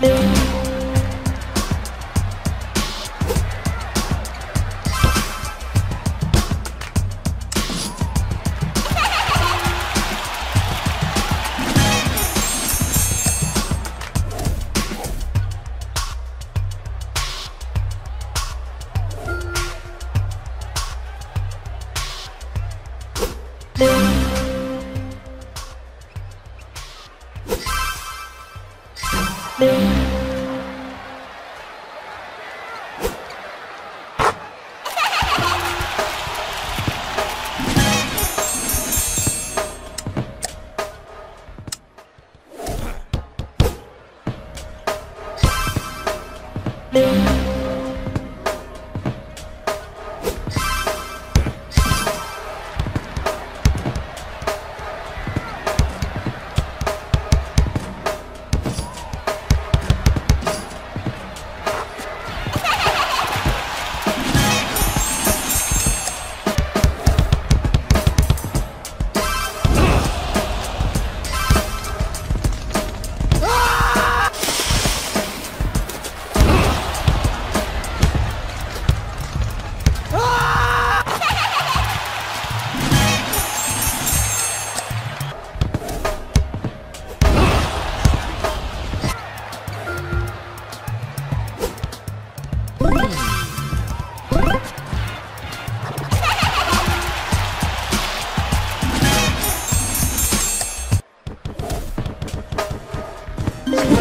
Bye. Yeah.